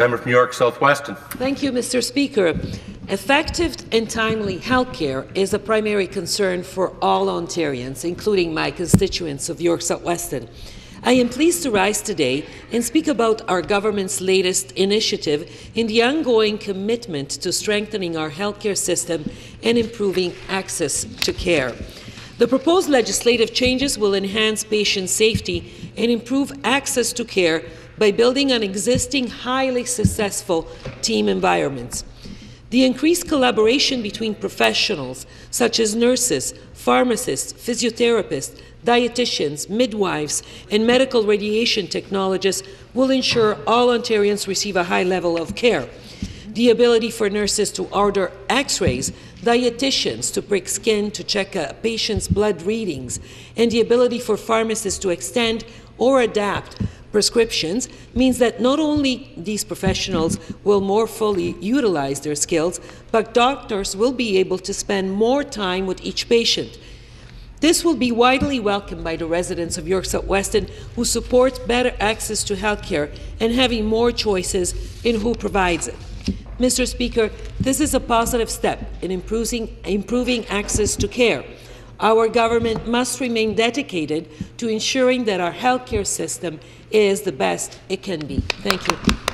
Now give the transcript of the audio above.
Member from York South-Weston. Thank you, Mr. Speaker. Effective and timely health care is a primary concern for all Ontarians, including my constituents of York South-Weston. I am pleased to rise today and speak about our government's latest initiative in the ongoing commitment to strengthening our healthcare system and improving access to care. The proposed legislative changes will enhance patient safety and improve access to care by building on existing highly successful team environments. The increased collaboration between professionals such as nurses, pharmacists, physiotherapists, dietitians, midwives, and medical radiation technologists will ensure all Ontarians receive a high level of care. The ability for nurses to order x-rays, dietitians to prick skin to check a patient's blood readings, and the ability for pharmacists to extend or adapt prescriptions means that not only these professionals will more fully utilize their skills, but doctors will be able to spend more time with each patient. This will be widely welcomed by the residents of York South-Weston who support better access to health care and having more choices in who provides it. Mr. Speaker, this is a positive step in improving, improving access to care. Our government must remain dedicated to ensuring that our healthcare system is the best it can be. Thank you.